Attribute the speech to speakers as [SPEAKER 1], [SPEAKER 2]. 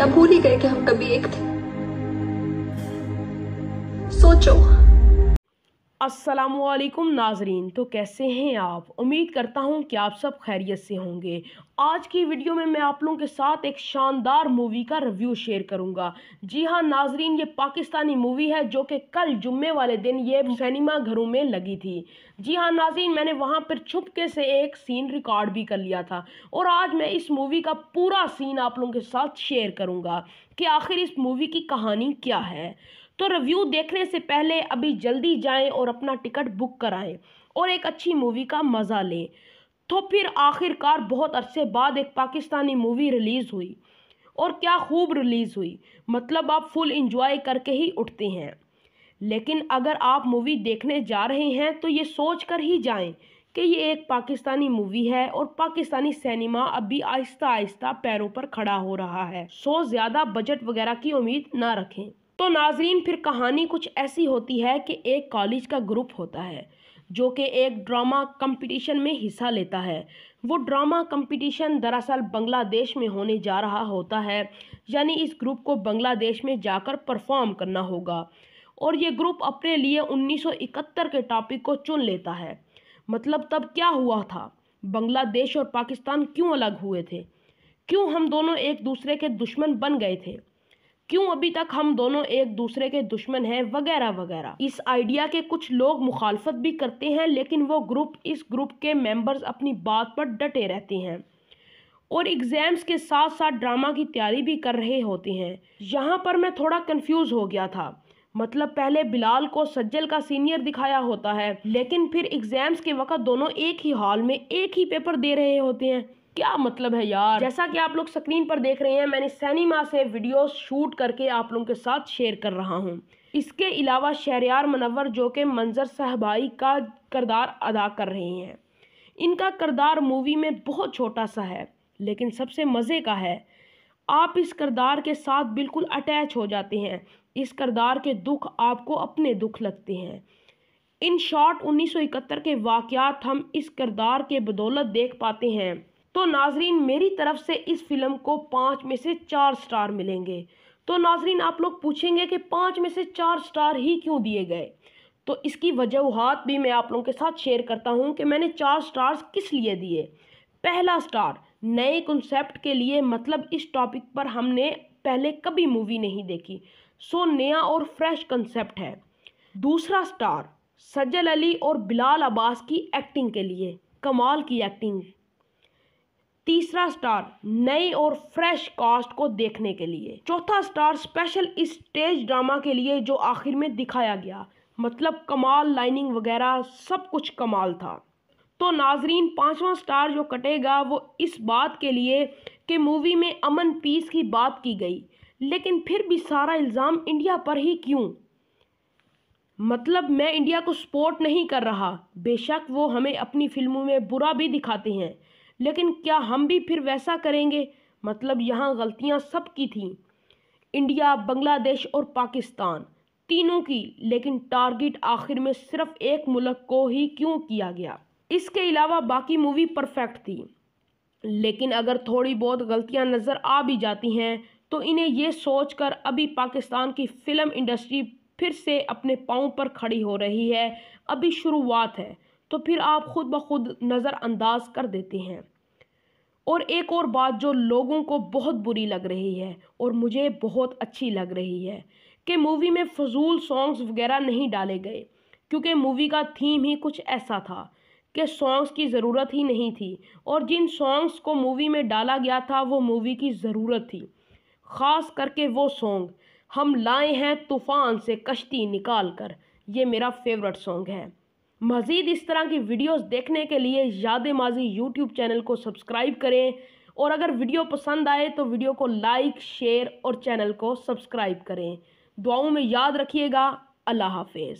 [SPEAKER 1] या भूल ही गए कि हम कभी एक थे। सोचो।
[SPEAKER 2] असलकुम नाजरीन। तो कैसे हैं आप? उम्मीद करता हूँ कि आप सब खैरियत से होंगे। आज की वीडियो में मैं आप लोगों के साथ एक शानदार मूवी का रिव्यू शेयर करूँगा। जी हाँ, नाजरीन, ये पाकिस्तानी मूवी है जो कि कल जुम्मे वाले दिन ये सिनेमा घरों में लगी थी। जी हाँ, नाजरीन, मैंने वहाँ पर छुपके से एक सीन रिकॉर्ड भी कर लिया था। और आज मैं इस मूवी का पूरा सीन आप लोगों के साथ शेयर करूँगा कि आखिर इस मूवी की कहानी क्या है। तो रिव्यू देखने से पहले अभी जल्दी जाएँ और अपना टिकट बुक कराएँ और एक अच्छी मूवी का मज़ा लें। तो फिर आखिरकार बहुत अरसे बाद एक पाकिस्तानी मूवी रिलीज़ हुई। और क्या खूब रिलीज़ हुई। मतलब आप फुल इंजॉय करके ही उठते हैं। लेकिन अगर आप मूवी देखने जा रहे हैं तो ये सोच कर ही जाएँ कि ये एक पाकिस्तानी मूवी है और पाकिस्तानी सिनेमा अभी आहिस्ता आहिस्ता पैरों पर खड़ा हो रहा है। सो ज़्यादा बजट वगैरह की उम्मीद ना रखें। तो नाजरीन, फिर कहानी कुछ ऐसी होती है कि एक कॉलेज का ग्रुप होता है, जो कि एक ड्रामा कंपटीशन में हिस्सा लेता है। वो ड्रामा कंपटीशन दरअसल बांग्लादेश में होने जा रहा होता है, यानी इस ग्रुप को बांग्लादेश में जाकर परफॉर्म करना होगा। और ये ग्रुप अपने लिए 1971 के टॉपिक को चुन लेता है। मतलब तब क्या हुआ था? बांग्लादेश और पाकिस्तान क्यों अलग हुए थे? क्यों हम दोनों एक दूसरे के दुश्मन बन गए थे? क्यों अभी तक हम दोनों एक दूसरे के दुश्मन हैं, वगैरह वगैरह। इस आइडिया के कुछ लोग मुखालफत भी करते हैं, लेकिन वो ग्रुप इस ग्रुप के मेंबर्स अपनी बात पर डटे रहते हैं और एग्ज़ाम्स के साथ साथ ड्रामा की तैयारी भी कर रहे होते हैं। यहाँ पर मैं थोड़ा कंफ्यूज हो गया था। मतलब पहले बिलाल को सज्जल का सीनियर दिखाया होता है, लेकिन फिर एग्ज़ाम्स के वक्त दोनों एक ही हॉल में एक ही पेपर दे रहे होते हैं। क्या मतलब है यार? जैसा कि आप लोग स्क्रीन पर देख रहे हैं, मैंने सैनिमा से वीडियो शूट करके आप लोगों के साथ शेयर कर रहा हूँ। इसके अलावा शहरियार मनवर जो कि मंजर सहबाई का करदार अदा कर रहे हैं। इनका करदार मूवी में बहुत छोटा सा है, लेकिन सबसे मज़े का है। आप इस करदार के साथ बिल्कुल अटैच हो जाते हैं। इस करदार के दुख आपको अपने दुख लगते हैं। इन शॉर्ट 1971 के वाक़ात हम इस करदार के बदौलत देख पाते हैं। तो नाजरीन, मेरी तरफ़ से इस फ़िल्म को पाँच में से चार स्टार मिलेंगे। तो नाजरीन, आप लोग पूछेंगे कि पाँच में से चार स्टार ही क्यों दिए गए? तो इसकी वजूहत भी मैं आप लोगों के साथ शेयर करता हूँ कि मैंने चार स्टार्स किस लिए दिए। पहला स्टार, नए कॉन्सेप्ट के लिए मतलब इस टॉपिक पर हमने पहले कभी मूवी नहीं देखी। सो, नया और फ्रेश कंसेप्ट है। दूसरा स्टार, सज्जल अली और बिलाल अब्बास की एक्टिंग के लिए, कमाल की एक्टिंग। तीसरा स्टार, नई और फ्रेश कास्ट को देखने के लिए। चौथा स्टार, स्पेशल इस स्टेज ड्रामा के लिए जो आखिर में दिखाया गया। मतलब कमाल, लाइनिंग वगैरह, सब कुछ कमाल था। तो नाजरीन, पांचवा स्टार जो कटेगा, वो इस बात के लिए कि मूवी में अमन पीस की बात की गई। लेकिन फिर भी सारा इल्ज़ाम इंडिया पर ही क्यों? मतलब मैं इंडिया को सपोर्ट नहीं कर रहा। बेशक वो हमें अपनी फ़िल्मों में बुरा भी दिखाते हैं। लेकिन क्या हम भी फिर वैसा करेंगे? मतलब यहाँ गलतियाँ सबकी थीं। इंडिया, बांग्लादेश और पाकिस्तान तीनों की, लेकिन टारगेट आखिर में सिर्फ़ एक मुल्क को ही क्यों किया गया? इसके अलावा बाकी मूवी परफेक्ट थी। लेकिन अगर थोड़ी बहुत गलतियाँ नज़र आ भी जाती हैं तो इन्हें ये सोच कर अभी पाकिस्तान की फ़िल्म इंडस्ट्री फिर से अपने पाँव पर खड़ी हो रही है। अभी शुरुआत है। तो फिर आप खुद ब खुद नज़रअंदाज कर देते हैं। और एक और बात जो लोगों को बहुत बुरी लग रही है और मुझे बहुत अच्छी लग रही है कि मूवी में फजूल सॉन्ग्स वगैरह नहीं डाले गए, क्योंकि मूवी का थीम ही कुछ ऐसा था कि सॉन्ग्स की ज़रूरत ही नहीं थी और जिन सॉन्ग्स को मूवी में डाला गया था वो मूवी की ज़रूरत थी। ख़ास करके वो सॉन्ग हम लाए हैं तूफ़ान से कश्ती निकाल कर ये मेरा फेवरेट सॉन्ग है। मज़ीद इस तरह की वीडियोस देखने के लिए याद माजी यूट्यूब चैनल को सब्सक्राइब करें। और अगर वीडियो पसंद आए तो वीडियो को लाइक, शेयर और चैनल को सब्सक्राइब करें। दुआओं में याद रखिएगा। अल्लाह हाफिज़।